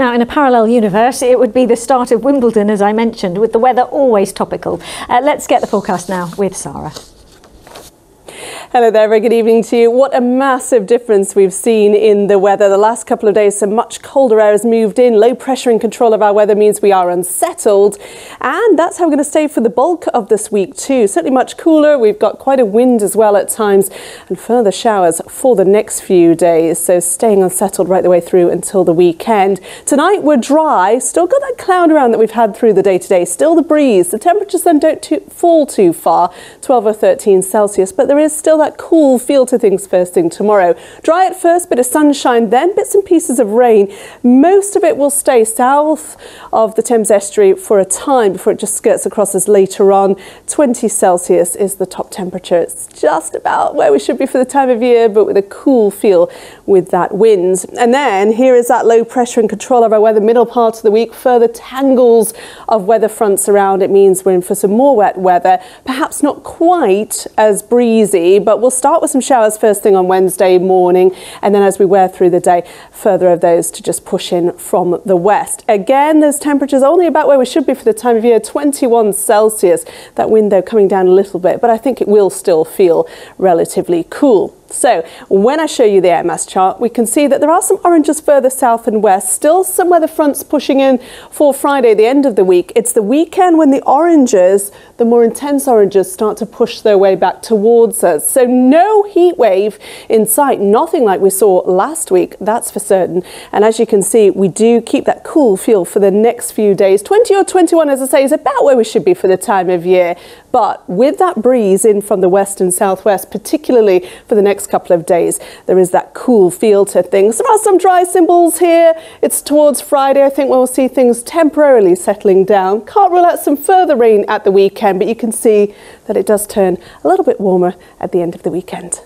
Now, in a parallel universe, it would be the start of Wimbledon, as I mentioned, with the weather always topical. Uh, let's get the forecast now with Sara. Hello there, very good evening to you. What a massive difference we've seen in the weather. The last couple of days, some much colder air has moved in. Low pressure in control of our weather means we are unsettled. And that's how we're going to stay for the bulk of this week too. Certainly much cooler. We've got quite a wind as well at times and further showers for the next few days. So staying unsettled right the way through until the weekend. Tonight we're dry. Still got that cloud around that we've had through the day today. Still the breeze. The temperatures then don't too, fall too far, 12 or 13 Celsius, but there is still that cool feel to things first thing tomorrow. Dry at first, bit of sunshine, then bits and pieces of rain. Most of it will stay south of the Thames estuary for a time before it just skirts across us later on. 20 Celsius is the top temperature. It's just about where we should be for the time of year, but with a cool feel with that wind. And then here is that low pressure and control of our weather middle part of the week. Further tangles of weather fronts around. It means we're in for some more wet weather. Perhaps not quite as breezy, but but we'll start with some showers first thing on Wednesday morning, and then as we wear through the day, further of those to just push in from the west. Again, there's temperatures only about where we should be for the time of year, 21 Celsius. That window coming down a little bit, but I think it will still feel relatively cool. So when I show you the air mass chart, we can see that there are some oranges further south and west, still some weather fronts pushing in for Friday, the end of the week. It's the weekend when the oranges, the more intense oranges, start to push their way back towards us. So no heat wave in sight, nothing like we saw last week, that's for certain. And as you can see, we do keep that cool feel for the next few days. 20 or 21, as I say, is about where we should be for the time of year. But with that breeze in from the west and southwest, particularly for the next next couple of days. There is that cool feel to things. There are some dry symbols here. It's towards Friday, I think, we'll see things temporarily settling down. Can't rule out some further rain at the weekend, but you can see that it does turn a little bit warmer at the end of the weekend.